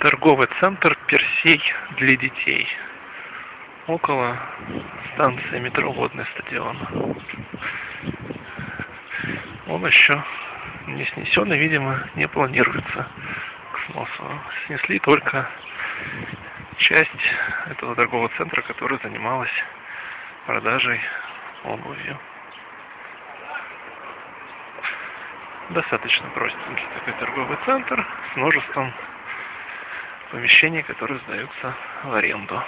торговый центр Персей для детей. Около станции метро Водный стадион. Он еще не снесен и, видимо, не планируется к сносу. Снесли только часть этого торгового центра, которая занималась продажей обуви. Достаточно простенький такой торговый центр с множеством помещений, которые сдаются в аренду.